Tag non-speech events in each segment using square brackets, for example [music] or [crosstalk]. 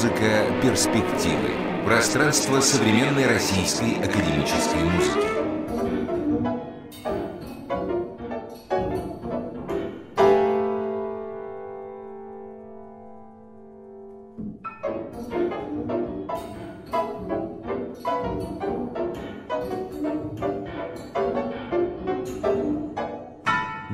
Музыка перспективы. Пространство современной российской академической музыки.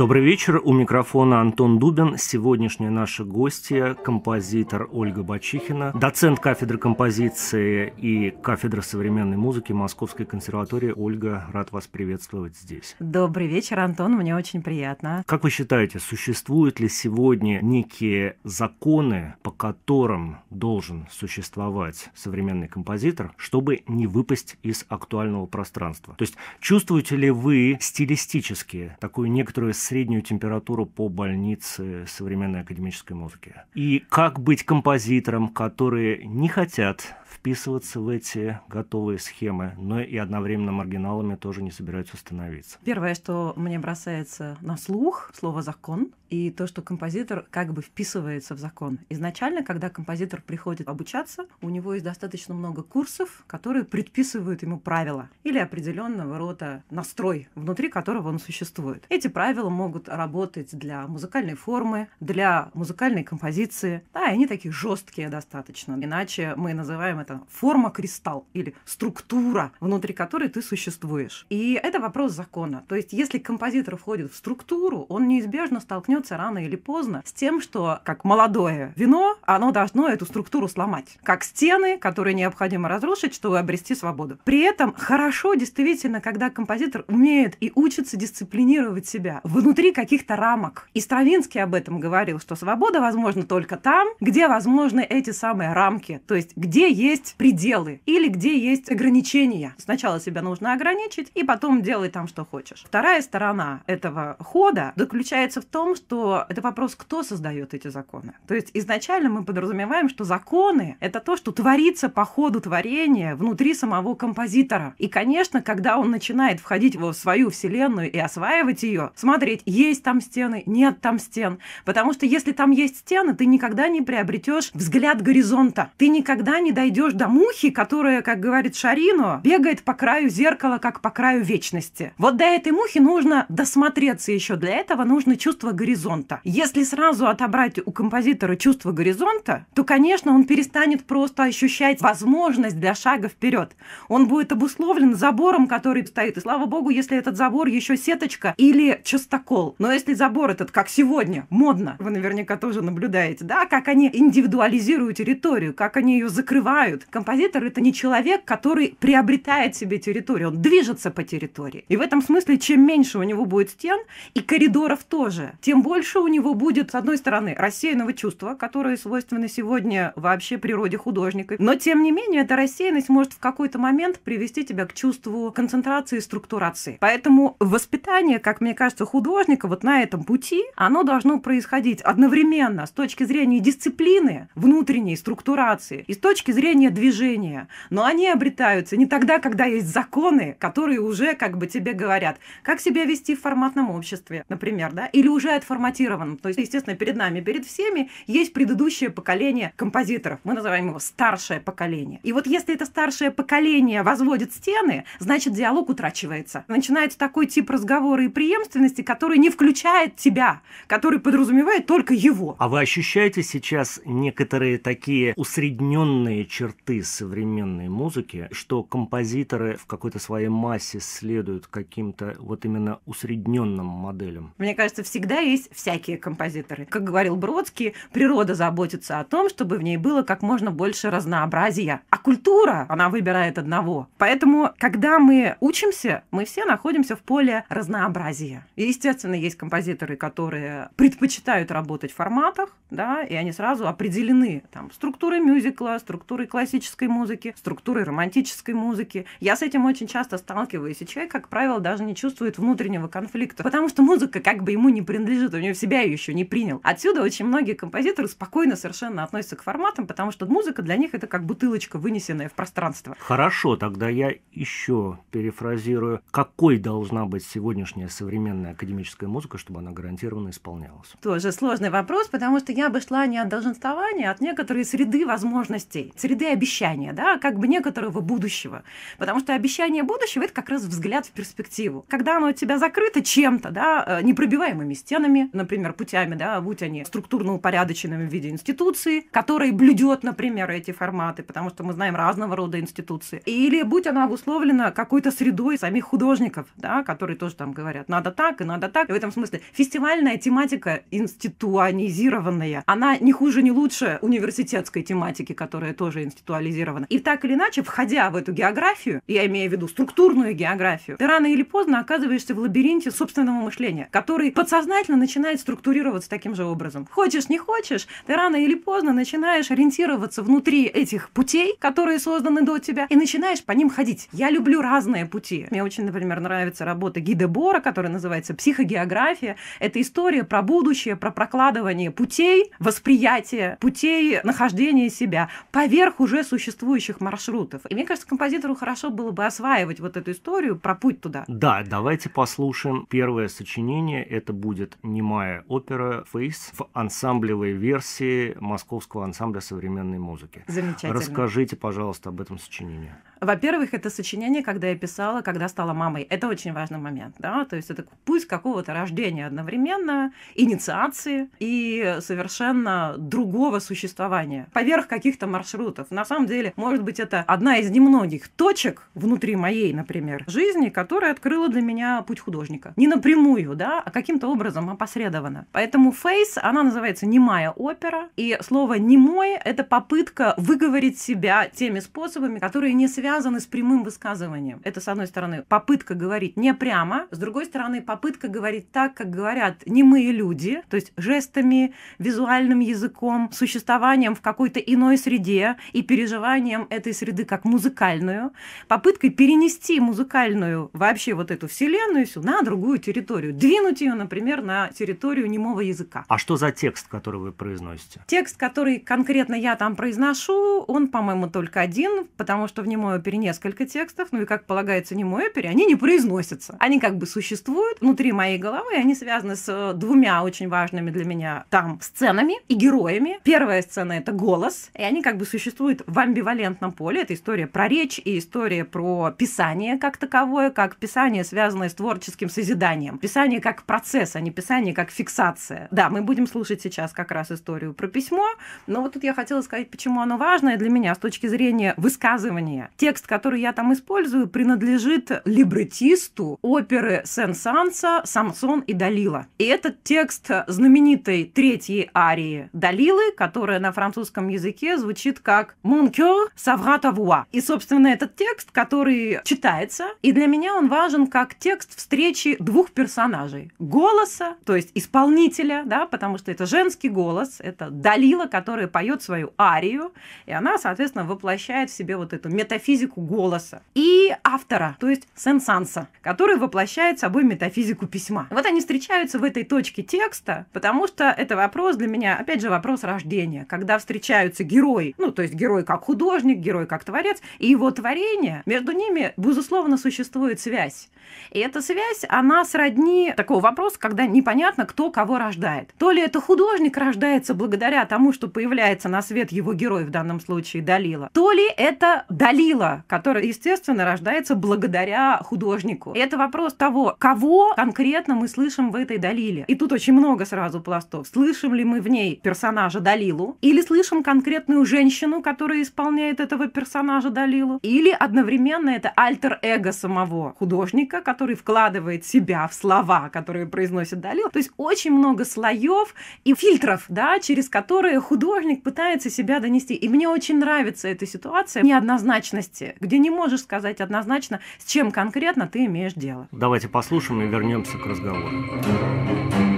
Добрый вечер. У микрофона Антон Дубин. Сегодняшняя наша гостья – композитор Ольга Бачихина, доцент кафедры композиции и кафедры современной музыки Московской консерватории. Ольга, рад вас приветствовать здесь. Добрый вечер, Антон. Мне очень приятно. Как вы считаете, существуют ли сегодня некие законы, по которым должен существовать современный композитор, чтобы не выпасть из актуального пространства? То есть чувствуете ли вы стилистически такую некоторую среднюю температуру по больнице современной академической музыки. И как быть композитором, которые не хотят вписываться в эти готовые схемы, но и одновременно маргиналами тоже не собираются становиться. Первое, что мне бросается на слух, слово «закон», и то, что композитор как бы вписывается в закон. Изначально, когда композитор приходит обучаться, у него есть достаточно много курсов, которые предписывают ему правила или определенного рода настрой, внутри которого он существует. Эти правила могут работать для музыкальной формы, для музыкальной композиции. Да, они такие жесткие достаточно. Иначе мы называем это форма кристалл или структура, внутри которой ты существуешь. И это вопрос закона. То есть, если композитор входит в структуру, он неизбежно столкнется рано или поздно с тем, что как молодое вино, оно должно эту структуру сломать. Как стены, которые необходимо разрушить, чтобы обрести свободу. При этом хорошо действительно, когда композитор умеет и учится дисциплинировать себя внутри каких-то рамок. И Стравинский об этом говорил, что свобода возможна только там, где возможны эти самые рамки. То есть, где есть есть пределы или где есть ограничения. Сначала себя нужно ограничить, и потом делай там, что хочешь. Вторая сторона этого хода заключается в том, что это вопрос, кто создает эти законы. То есть изначально мы подразумеваем, что законы — это то, что творится по ходу творения внутри самого композитора. И, конечно, когда он начинает входить в свою вселенную и осваивать ее, смотреть, есть там стены, нет там стен. Потому что если там есть стены, ты никогда не приобретешь взгляд горизонта. Ты никогда не дойдешь до мухи, которая, как говорит Шарино, бегает по краю зеркала, как по краю вечности. Вот до этой мухи нужно досмотреться еще. Для этого нужно чувство горизонта. Если сразу отобрать у композитора чувство горизонта, то, конечно, он перестанет просто ощущать возможность для шага вперед. Он будет обусловлен забором, который стоит. И слава богу, если этот забор еще сеточка или частокол. Но если забор этот, как сегодня, модно, вы наверняка тоже наблюдаете, да, как они индивидуализируют территорию, как они ее закрывают, Композитор — это не человек, который приобретает себе территорию, он движется по территории. И в этом смысле, чем меньше у него будет стен, и коридоров тоже, тем больше у него будет, с одной стороны, рассеянного чувства, которое свойственно сегодня вообще природе художника. Но, тем не менее, эта рассеянность может в какой-то момент привести тебя к чувству концентрации и структурации. Поэтому воспитание, как мне кажется, художника вот на этом пути, оно должно происходить одновременно с точки зрения дисциплины, внутренней структурации, и с точки зрения движения. Но они обретаются не тогда, когда есть законы, которые уже как бы тебе говорят, как себя вести в форматном обществе, например, да, или уже отформатирован. То есть, естественно, перед нами, перед всеми есть предыдущее поколение композиторов. Мы называем его старшее поколение. И вот если это старшее поколение возводит стены, значит, диалог утрачивается. Начинается такой тип разговора и преемственности, который не включает тебя, который подразумевает только его. А вы ощущаете сейчас некоторые такие усредненные черты черты современной музыки, что композиторы в какой-то своей массе следуют каким-то вот именно усредненным моделям? Мне кажется, всегда есть всякие композиторы. Как говорил Бродский, природа заботится о том, чтобы в ней было как можно больше разнообразия. А культура, она выбирает одного. Поэтому, когда мы учимся, мы все находимся в поле разнообразия. Естественно, есть композиторы, которые предпочитают работать в форматах, да, и они сразу определены там структурой мюзикла, структурой классического классической музыки, структурой романтической музыки. Я с этим очень часто сталкиваюсь, и человек, как правило, даже не чувствует внутреннего конфликта, потому что музыка как бы ему не принадлежит, у него в себя ее еще не принял. Отсюда очень многие композиторы спокойно совершенно относятся к форматам, потому что музыка для них это как бутылочка, вынесенная в пространство. Хорошо, тогда я еще перефразирую. Какой должна быть сегодняшняя современная академическая музыка, чтобы она гарантированно исполнялась? Тоже сложный вопрос, потому что я бы шла не от долженствования, а от некоторой среды возможностей, среды обещания, да, как бы некоторого будущего. Потому что обещание будущего – это как раз взгляд в перспективу. Когда оно у тебя закрыто чем-то, да, э, непробиваемыми стенами, например, путями, да, будь они структурно упорядоченными в виде институции, которые блюдет, например, эти форматы, потому что мы знаем разного рода институции. Или будь она обусловлена какой-то средой самих художников, да, которые тоже там говорят, надо так и надо так. И в этом смысле фестивальная тематика институализированная, она не хуже, не лучше университетской тематики, которая тоже институализирована. И так или иначе, входя в эту географию, я имею в виду структурную географию, ты рано или поздно оказываешься в лабиринте собственного мышления, который подсознательно начинает структурироваться таким же образом. Хочешь, не хочешь, ты рано или поздно начинаешь ориентироваться внутри этих путей, которые созданы до тебя, и начинаешь по ним ходить. Я люблю разные пути. Мне очень, например, нравится работа Гиде Бора, которая называется «Психогеография». Это история про будущее, про прокладывание путей восприятия, путей нахождения себя поверх уже существующих маршрутов. И мне кажется, композитору хорошо было бы осваивать вот эту историю про путь туда. Да, давайте послушаем первое сочинение. Это будет немая опера «Фейс» в ансамблевой версии Московского ансамбля современной музыки. Замечательно. Расскажите, пожалуйста, об этом сочинении. Во-первых, это сочинение, когда я писала, когда стала мамой. Это очень важный момент, да, то есть это путь какого-то рождения одновременно, инициации и совершенно другого существования, поверх каких-то маршрутов. На самом деле, может быть, это одна из немногих точек внутри моей, например, жизни, которая открыла для меня путь художника. Не напрямую, да, а каким-то образом опосредованно. Поэтому «Фейс», она называется «немая опера», и слово «немой» — это попытка выговорить себя теми способами, которые не связаны с прямым высказыванием. Это, с одной стороны, попытка говорить не прямо, с другой стороны, попытка говорить так, как говорят немые люди, то есть жестами, визуальным языком, существованием в какой-то иной среде и переживанием этой среды как музыкальную, попыткой перенести музыкальную вообще вот эту вселенную на другую территорию, двинуть ее, например, на территорию немого языка. А что за текст, который вы произносите? Текст, который конкретно я там произношу, он, по-моему, только один, потому что в немой опере несколько текстов, ну и, как полагается, немой опере, они не произносятся. Они как бы существуют внутри моей головы, и они связаны с э, двумя очень важными для меня там сценами и героями. Первая сцена — это голос, и они как бы существуют в амбивалентном поле. Это история про речь и история про писание как таковое, как писание, связанное с творческим созиданием. Писание как процесс, а не писание как фиксация. Да, мы будем слушать сейчас как раз историю про письмо, но вот тут я хотела сказать, почему оно важное для меня с точки зрения высказывания текст, который я там использую, принадлежит либретисту оперы Сен-Санса «Самсон и Далила». И этот текст знаменитой третьей арии Далилы, которая на французском языке звучит как «Mon cœur savra ta voix». И, собственно, этот текст, который читается, и для меня он важен как текст встречи двух персонажей. Голоса, то есть исполнителя, да, потому что это женский голос, это Далила, которая поет свою арию, и она, соответственно, воплощает в себе вот эту метафизику голоса, и автора, то есть сенсанса, который воплощает собой метафизику письма. Вот они встречаются в этой точке текста, потому что это вопрос для меня, опять же, вопрос рождения, когда встречаются герои, ну, то есть герой как художник, герой как творец, и его творение, между ними, безусловно, существует связь. И эта связь, она сродни такого вопроса, когда непонятно, кто кого рождает. То ли это художник рождается благодаря тому, что появляется на свет его герой, в данном случае Далила, то ли это Далила которое, естественно, рождается благодаря художнику. И это вопрос того, кого конкретно мы слышим в этой Далиле. И тут очень много сразу пластов. Слышим ли мы в ней персонажа Далилу? Или слышим конкретную женщину, которая исполняет этого персонажа Далилу? Или одновременно это альтер-эго самого художника, который вкладывает себя в слова, которые произносит Далил. То есть очень много слоев и фильтров, да, через которые художник пытается себя донести. И мне очень нравится эта ситуация неоднозначность области, где не можешь сказать однозначно, с чем конкретно ты имеешь дело. Давайте послушаем и вернемся к разговору.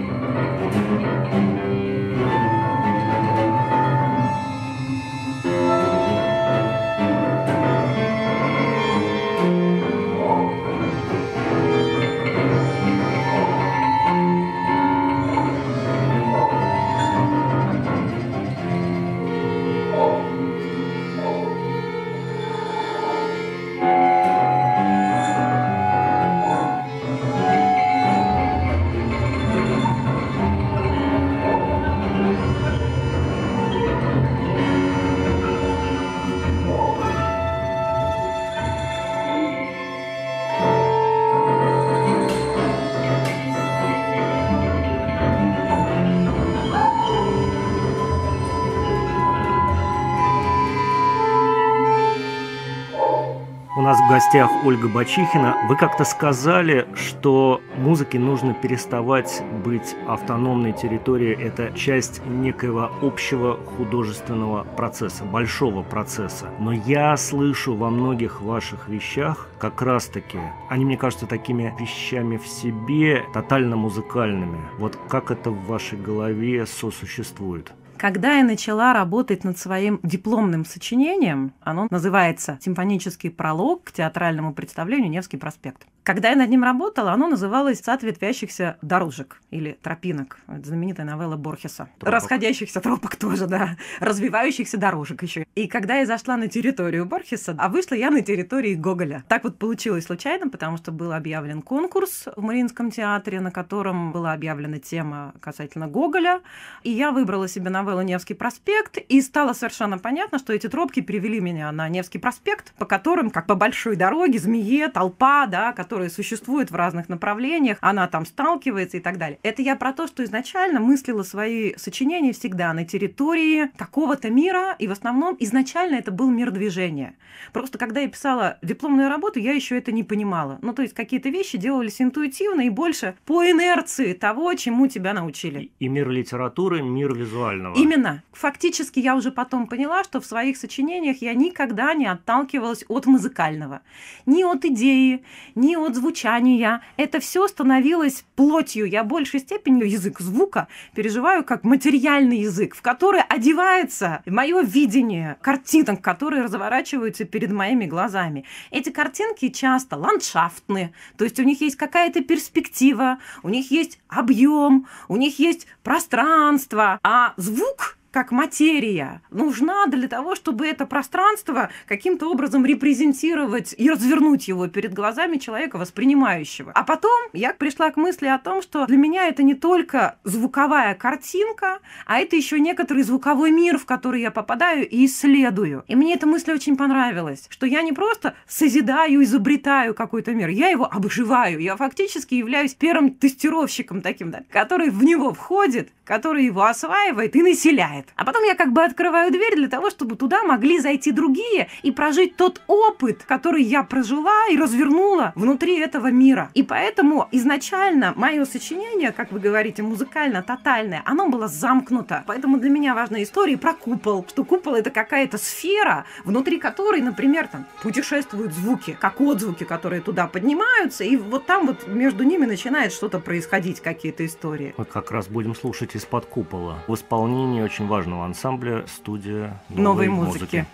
Гостях Ольга Бачихина. Вы как-то сказали, что музыке нужно переставать быть автономной территорией. Это часть некоего общего художественного процесса, большого процесса. Но я слышу во многих ваших вещах как раз-таки, они мне кажутся такими вещами в себе, тотально музыкальными. Вот как это в вашей голове сосуществует? Когда я начала работать над своим дипломным сочинением, оно называется «Симфонический пролог к театральному представлению Невский проспект». Когда я над ним работала, оно называлось «Сад ветвящихся дорожек» или «Тропинок». Это знаменитая новелла Борхеса. Тропок. Расходящихся тропок тоже, да. Развивающихся дорожек еще. И когда я зашла на территорию Борхеса, а вышла я на территории Гоголя. Так вот получилось случайно, потому что был объявлен конкурс в Мариинском театре, на котором была объявлена тема касательно Гоголя. И я выбрала себе новеллу «Невский проспект», и стало совершенно понятно, что эти тропки привели меня на Невский проспект, по которым, как по большой дороге, змее, толпа, да, которые которая существует в разных направлениях, она там сталкивается и так далее. Это я про то, что изначально мыслила свои сочинения всегда на территории такого-то мира, и в основном изначально это был мир движения. Просто когда я писала дипломную работу, я еще это не понимала. Ну, то есть какие-то вещи делались интуитивно и больше по инерции того, чему тебя научили. И, и мир литературы, мир визуального. Именно. Фактически я уже потом поняла, что в своих сочинениях я никогда не отталкивалась от музыкального. Ни от идеи, ни от от звучания. Это все становилось плотью. Я большей степени язык звука переживаю как материальный язык, в который одевается мое видение картинок, которые разворачиваются перед моими глазами. Эти картинки часто ландшафтные, то есть у них есть какая-то перспектива, у них есть объем, у них есть пространство, а звук как материя нужна для того, чтобы это пространство каким-то образом репрезентировать и развернуть его перед глазами человека, воспринимающего. А потом я пришла к мысли о том, что для меня это не только звуковая картинка, а это еще некоторый звуковой мир, в который я попадаю и исследую. И мне эта мысль очень понравилась, что я не просто созидаю, изобретаю какой-то мир, я его обживаю. Я фактически являюсь первым тестировщиком таким, да, который в него входит, который его осваивает и населяет знает. А потом я как бы открываю дверь для того, чтобы туда могли зайти другие и прожить тот опыт, который я прожила и развернула внутри этого мира. И поэтому изначально мое сочинение, как вы говорите, музыкально-тотальное, оно было замкнуто. Поэтому для меня важна история про купол, что купол это какая-то сфера, внутри которой, например, там путешествуют звуки, как отзвуки, которые туда поднимаются, и вот там вот между ними начинает что-то происходить, какие-то истории. Мы как раз будем слушать из-под купола. В исполнении очень важного ансамбля «Студия новой, новой музыки». музыки.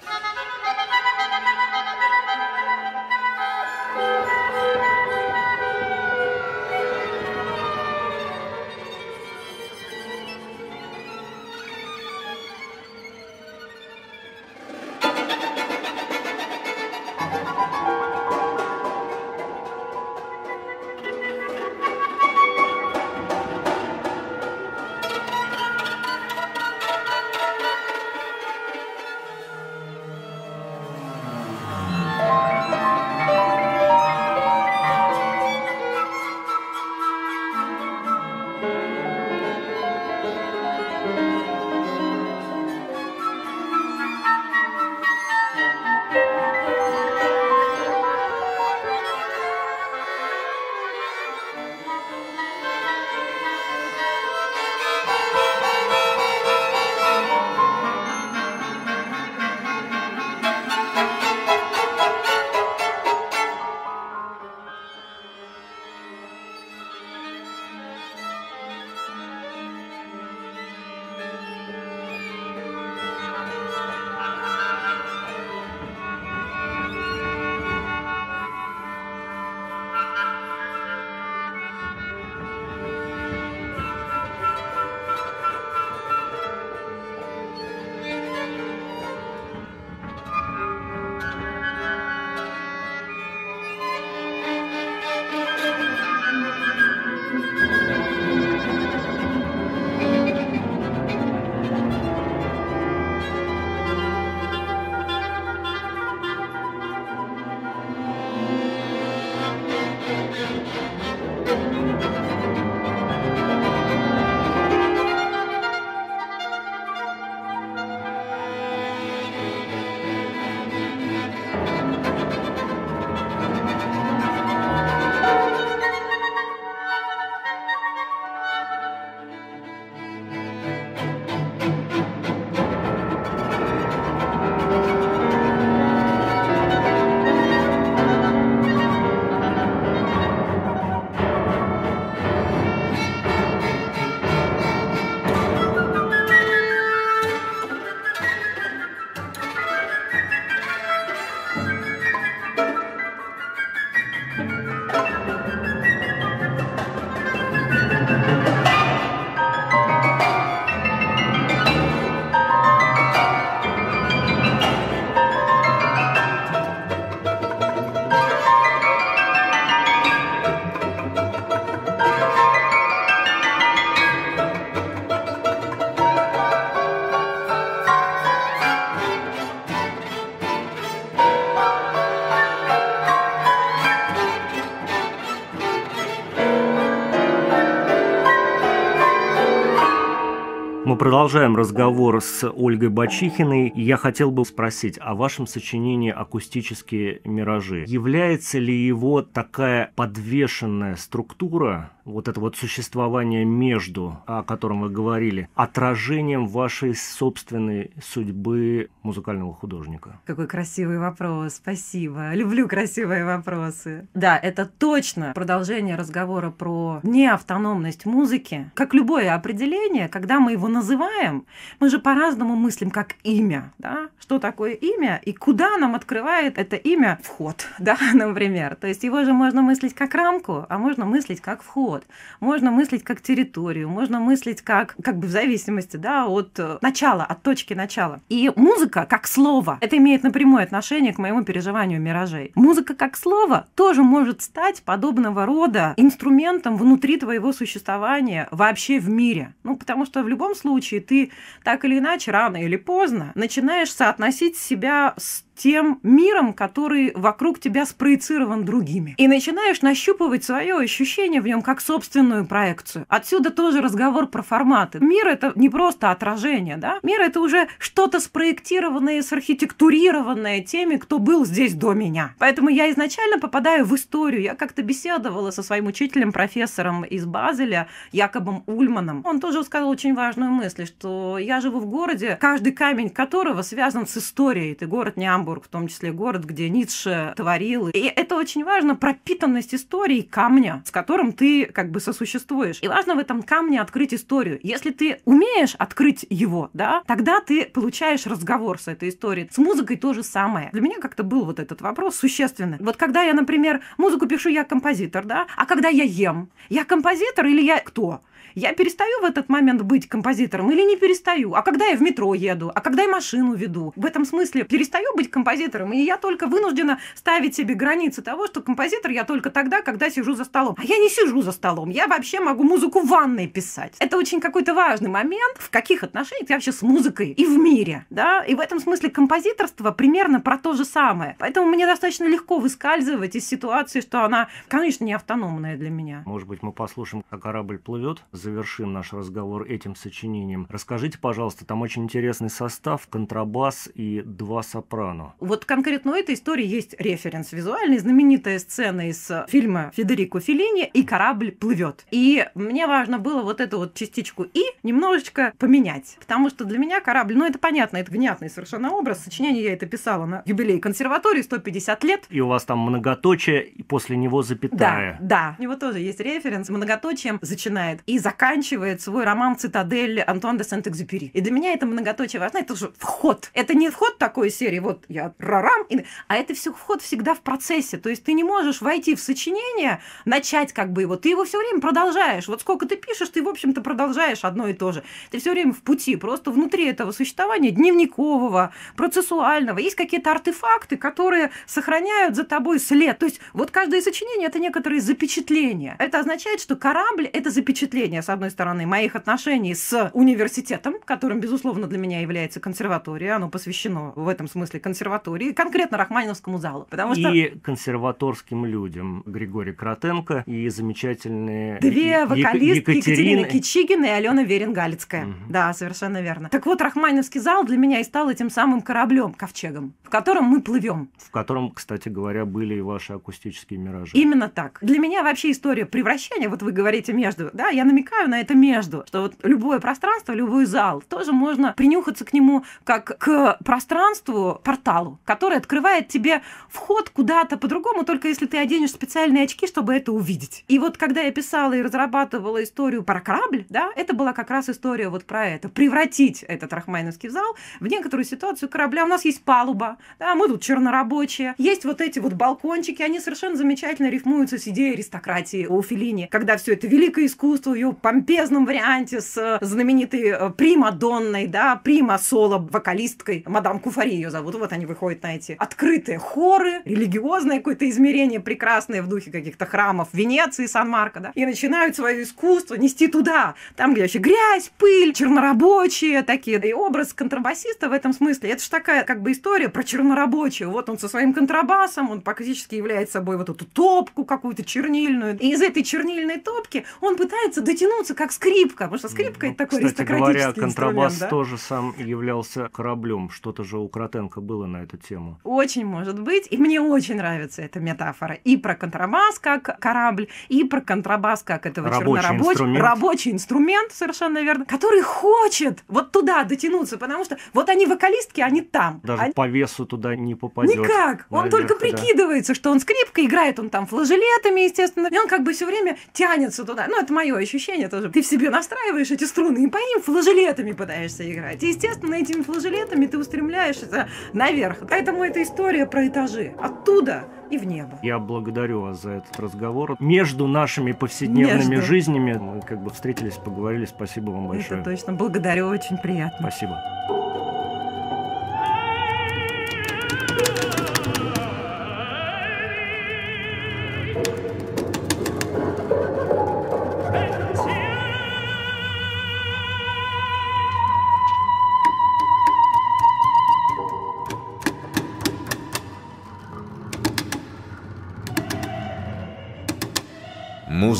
Мы продолжаем разговор с Ольгой Бачихиной. Я хотел бы спросить о вашем сочинении «Акустические миражи». Является ли его такая подвешенная структура вот это вот существование между, о котором вы говорили, отражением вашей собственной судьбы музыкального художника? Какой красивый вопрос, спасибо. Люблю красивые вопросы. Да, это точно продолжение разговора про неавтономность музыки. Как любое определение, когда мы его называем, мы же по-разному мыслим как имя, да? Что такое имя и куда нам открывает это имя вход, [laughs] да, например. То есть его же можно мыслить как рамку, а можно мыслить как вход год. Можно мыслить как территорию, можно мыслить как, как бы в зависимости да, от э, начала, от точки начала. И музыка как слово, это имеет напрямую отношение к моему переживанию миражей. Музыка как слово тоже может стать подобного рода инструментом внутри твоего существования вообще в мире. Ну, потому что в любом случае ты так или иначе, рано или поздно, начинаешь соотносить себя с тем миром, который вокруг тебя спроецирован другими. И начинаешь нащупывать свое ощущение в нем как собственную проекцию. Отсюда тоже разговор про форматы. Мир это не просто отражение, да? Мир это уже что-то спроектированное, сархитектурированное теми, кто был здесь до меня. Поэтому я изначально попадаю в историю. Я как-то беседовала со своим учителем, профессором из Базеля, Якобом Ульманом. Он тоже сказал очень важную мысль, что я живу в городе, каждый камень которого связан с историей. Это город не Гамбург, в том числе город, где Ницше творил. И это очень важно, пропитанность истории камня, с которым ты как бы сосуществуешь. И важно в этом камне открыть историю. Если ты умеешь открыть его, да, тогда ты получаешь разговор с этой историей. С музыкой то же самое. Для меня как-то был вот этот вопрос существенный. Вот когда я, например, музыку пишу, я композитор, да, а когда я ем, я композитор или я кто? Я перестаю в этот момент быть композитором или не перестаю? А когда я в метро еду? А когда я машину веду? В этом смысле перестаю быть композитором, и я только вынуждена ставить себе границы того, что композитор я только тогда, когда сижу за столом. А я не сижу за столом, я вообще могу музыку в ванной писать. Это очень какой-то важный момент, в каких отношениях ты вообще с музыкой и в мире, да? И в этом смысле композиторство примерно про то же самое. Поэтому мне достаточно легко выскальзывать из ситуации, что она, конечно, не автономная для меня. Может быть, мы послушаем, как корабль плывет завершим наш разговор этим сочинением. Расскажите, пожалуйста, там очень интересный состав, контрабас и два сопрано. Вот конкретно у этой истории есть референс визуальный, знаменитая сцена из фильма Федерико Феллини «И корабль плывет». И мне важно было вот эту вот частичку «и» немножечко поменять, потому что для меня корабль, ну это понятно, это внятный совершенно образ. Сочинение я это писала на юбилей консерватории 150 лет. И у вас там многоточие, и после него запятая. Да, да. У него тоже есть референс, многоточием начинает и за заканчивает свой роман «Цитадель» Антуан де Сент-Экзюпери. И для меня это многоточие важно. Это же вход. Это не вход такой серии, вот я рарам, и... а это все вход всегда в процессе. То есть ты не можешь войти в сочинение, начать как бы его, ты его все время продолжаешь. Вот сколько ты пишешь, ты, в общем-то, продолжаешь одно и то же. Ты все время в пути, просто внутри этого существования дневникового, процессуального, есть какие-то артефакты, которые сохраняют за тобой след. То есть вот каждое сочинение — это некоторые запечатления. Это означает, что корабль — это запечатление с одной стороны, моих отношений с университетом, которым, безусловно, для меня является консерватория. Оно посвящено в этом смысле консерватории, конкретно Рахманиновскому залу. Потому что... И консерваторским людям. Григорий Кротенко и замечательные... Две вокалистки Екатерина... Екатерина Кичигина и Алена Верин-Галицкая. Угу. Да, совершенно верно. Так вот, Рахманиновский зал для меня и стал этим самым кораблем, ковчегом, в котором мы плывем. В котором, кстати говоря, были и ваши акустические миражи. Именно так. Для меня вообще история превращения, вот вы говорите между, да, я намекаю намекаю на это между, что вот любое пространство, любой зал, тоже можно принюхаться к нему как к пространству, порталу, который открывает тебе вход куда-то по-другому, только если ты оденешь специальные очки, чтобы это увидеть. И вот когда я писала и разрабатывала историю про корабль, да, это была как раз история вот про это. Превратить этот рахмайновский зал в некоторую ситуацию корабля. У нас есть палуба, да, мы тут чернорабочие. Есть вот эти вот балкончики, они совершенно замечательно рифмуются с идеей аристократии у Филини, когда все это великое искусство, ее помпезном варианте с э, знаменитой э, прима-донной, да, прима-соло-вокалисткой, мадам Куфари ее зовут, вот они выходят на эти открытые хоры, религиозное какое-то измерение прекрасное в духе каких-то храмов Венеции, Сан-Марко, да, и начинают свое искусство нести туда, там, где вообще грязь, пыль, чернорабочие такие. И образ контрабасиста в этом смысле, это же такая как бы история про чернорабочего. Вот он со своим контрабасом, он практически является собой вот эту топку какую-то чернильную. И из этой чернильной топки он пытается до дотянуться, как скрипка, потому что скрипка ну, это такой кстати говоря, контрабас да? тоже сам являлся кораблем. Что-то же у Кротенко было на эту тему. Очень может быть. И мне очень нравится эта метафора. И про контрабас как корабль, и про контрабас как этого рабочий чернорабочий инструмент. рабочий инструмент, совершенно верно, который хочет вот туда дотянуться, потому что вот они вокалистки, они там. Даже они... по весу туда не попадет. Никак. Он только прикидывается, да. что он скрипка, играет он там флажелетами, естественно, и он как бы все время тянется туда. Ну, это мое ощущение тоже. Ты в себе настраиваешь эти струны и по ним флажелетами пытаешься играть. И, естественно, этими флажелетами ты устремляешься наверх. Поэтому это история про этажи. Оттуда и в небо. Я благодарю вас за этот разговор. Между нашими повседневными Между. жизнями мы как бы встретились, поговорили. Спасибо вам большое. Это точно. Благодарю, очень приятно. Спасибо.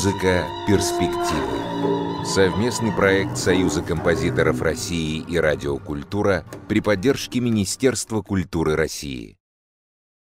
Музыка перспективы. Совместный проект Союза композиторов России и Радиокультура при поддержке Министерства культуры России.